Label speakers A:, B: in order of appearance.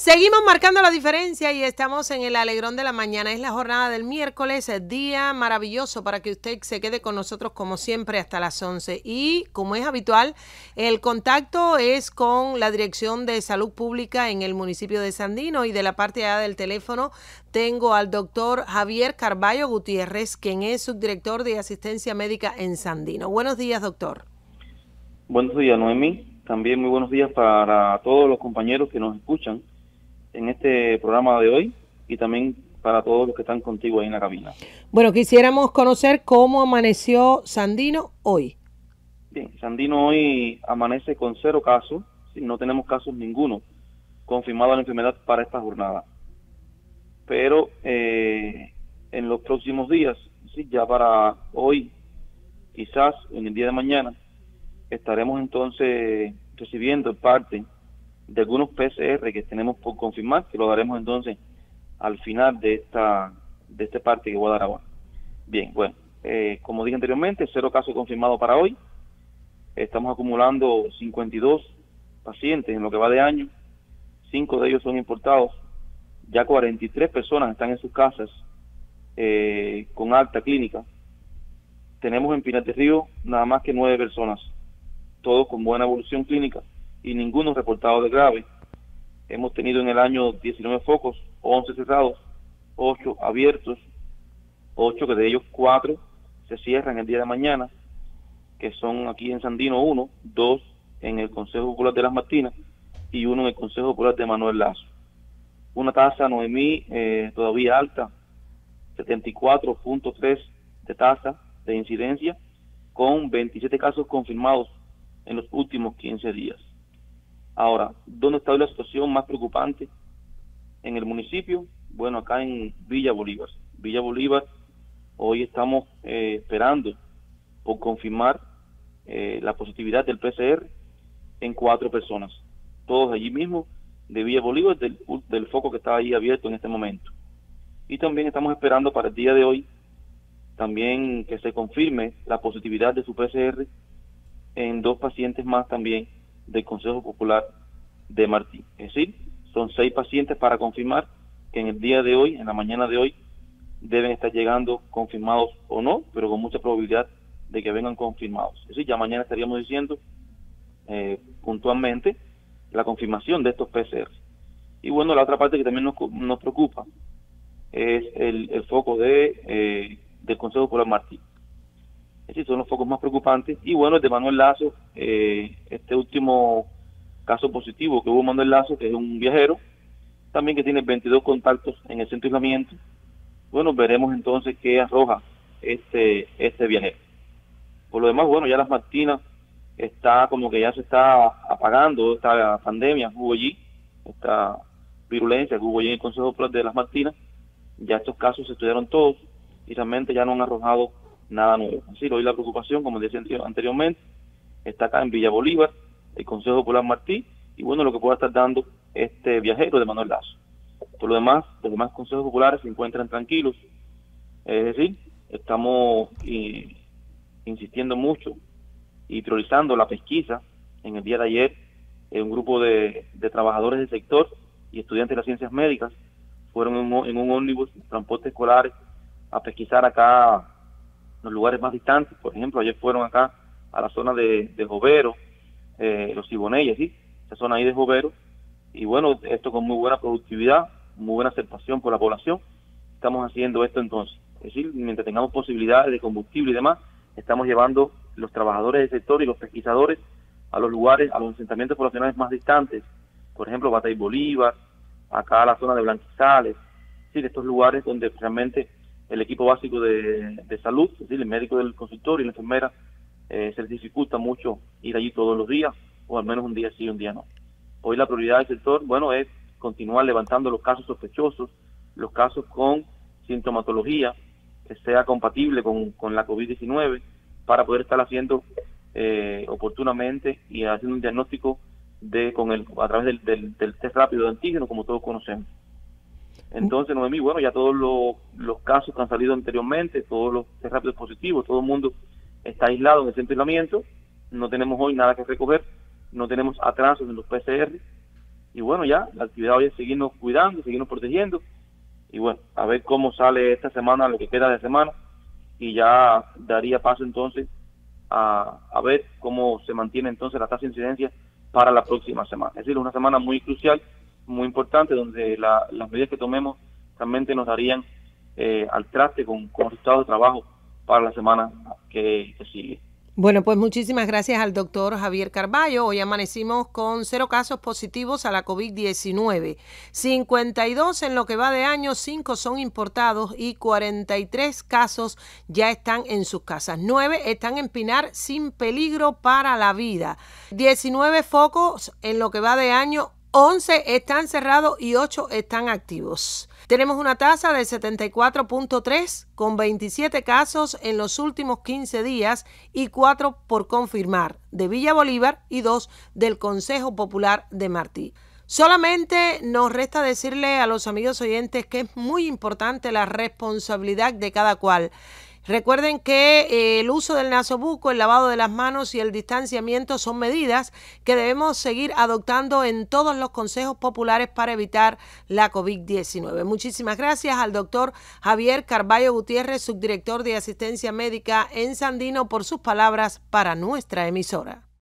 A: Seguimos marcando la diferencia y estamos en el alegrón de la mañana. Es la jornada del miércoles, día maravilloso para que usted se quede con nosotros como siempre hasta las 11. Y como es habitual, el contacto es con la Dirección de Salud Pública en el municipio de Sandino y de la parte A del teléfono tengo al doctor Javier Carballo Gutiérrez, quien es subdirector de asistencia médica en Sandino. Buenos días, doctor.
B: Buenos días, Noemí. También muy buenos días para todos los compañeros que nos escuchan en este programa de hoy y también para todos los que están contigo ahí en la cabina.
A: Bueno, quisiéramos conocer cómo amaneció Sandino hoy.
B: Bien, Sandino hoy amanece con cero casos, no tenemos casos ninguno confirmado la enfermedad para esta jornada. Pero eh, en los próximos días, sí, ya para hoy, quizás en el día de mañana, estaremos entonces recibiendo parte de algunos PCR que tenemos por confirmar, que lo daremos entonces al final de esta de este parte que voy a dar ahora. Bien, bueno, eh, como dije anteriormente, cero casos confirmados para hoy. Estamos acumulando 52 pacientes en lo que va de año. Cinco de ellos son importados. Ya 43 personas están en sus casas eh, con alta clínica. Tenemos en Pinar Río nada más que nueve personas, todos con buena evolución clínica y ninguno reportado de grave. Hemos tenido en el año 19 focos, 11 cerrados, 8 abiertos, 8 que de ellos 4 se cierran el día de mañana, que son aquí en Sandino 1, 2 en el Consejo Popular de las Martinas y uno en el Consejo Popular de Manuel Lazo. Una tasa Noemí eh, todavía alta, 74.3 de tasa de incidencia, con 27 casos confirmados en los últimos 15 días. Ahora, ¿dónde está la situación más preocupante en el municipio? Bueno, acá en Villa Bolívar. Villa Bolívar, hoy estamos eh, esperando por confirmar eh, la positividad del PCR en cuatro personas, todos allí mismo de Villa Bolívar, del, del foco que está ahí abierto en este momento. Y también estamos esperando para el día de hoy también que se confirme la positividad de su PCR en dos pacientes más también del Consejo Popular de Martín. Es decir, son seis pacientes para confirmar que en el día de hoy, en la mañana de hoy, deben estar llegando confirmados o no, pero con mucha probabilidad de que vengan confirmados. Es decir, ya mañana estaríamos diciendo eh, puntualmente la confirmación de estos PCR. Y bueno, la otra parte que también nos, preocupa es el, foco eh, del Consejo Popular Martín decir, son los focos más preocupantes. Y bueno, el de Manuel Lazo, eh, este último caso positivo que hubo Manuel Lazo, que es un viajero, también que tiene 22 contactos en el centro de aislamiento. Bueno, veremos entonces qué arroja este, este viajero. Por lo demás, bueno, ya las Martinas está como que ya se está apagando esta pandemia hubo allí, esta virulencia que hubo allí en el Consejo de las Martinas. Ya estos casos se estudiaron todos y realmente ya no han arrojado nada nuevo. Así, hoy la preocupación, como decía anteriormente, está acá en Villa Bolívar, el Consejo Popular Martí, y bueno, lo que pueda estar dando este viajero de Manuel Lazo. Por lo demás, los demás consejos populares se encuentran tranquilos, es decir, estamos insistiendo mucho y priorizando la pesquisa. En el día de ayer, un grupo de, trabajadores del sector y estudiantes de las ciencias médicas fueron en en un ómnibus, transporte escolar, a pesquisar acá los lugares más distantes. Por ejemplo, ayer fueron acá a la zona de, de Jovero, eh, los Siboneyes, ¿sí? esa zona ahí de Jovero. Y bueno, esto con muy buena productividad, muy buena aceptación por la población. Estamos haciendo esto entonces. Es decir, mientras tengamos posibilidades de combustible y demás, estamos llevando los trabajadores del sector y los pesquisadores a los lugares, a los asentamientos poblacionales más distantes. Por ejemplo, Batay Bolívar, acá a la zona de Blanquizales, sí, de estos lugares donde realmente el equipo básico de, salud, es decir, el médico del consultorio y la enfermera, eh, se les dificulta mucho ir allí todos los días, o al menos un día sí un día no. Hoy la prioridad del sector, bueno, es continuar levantando los casos sospechosos, los casos con sintomatología que sea compatible con, con la COVID-19 para poder estar haciendo eh, oportunamente y haciendo un diagnóstico de con el a través del, del test rápido de antígeno como todos conocemos. Entonces, Noemí, bueno, ya todos los, casos que han salido anteriormente, todos los rápidos positivos, todo el mundo está aislado en el centro de aislamiento, no tenemos hoy nada que recoger, no tenemos atrasos en los PCR y bueno, ya, la actividad hoy es seguirnos cuidando, seguirnos protegiendo y bueno, a ver cómo sale esta semana, lo que queda de semana y ya daría paso entonces a, a ver cómo se mantiene entonces la tasa de incidencia para la próxima semana. Es decir, una semana muy crucial, muy importante, donde las medidas que tomemos realmente nos darían eh, al traste con, resultados de trabajo para la semana que sigue.
A: Bueno, pues muchísimas gracias al doctor Javier Carballo. Hoy amanecimos con cero casos positivos a la COVID-19. 52 en lo que va de año, 5 son importados y 43 casos ya están en sus casas. 9 están en Pinar sin peligro para la vida. 19 focos en lo que va de año, 11 están cerrados y 8 están activos. Tenemos una tasa de 74.3 con 27 casos en los últimos 15 días y 4 por confirmar de Villa Bolívar y 2 del Consejo Popular de Martí. Solamente nos resta decirle a los amigos oyentes que es muy importante la responsabilidad de cada cual. Recuerden que eh, el uso del nasobuco, el lavado de las manos y el distanciamiento son medidas que debemos seguir adoptando en todos los consejos populares para evitar la COVID-19. Muchísimas gracias al doctor Javier Carballo Gutiérrez, subdirector de asistencia médica en Sandino, por sus palabras para nuestra emisora.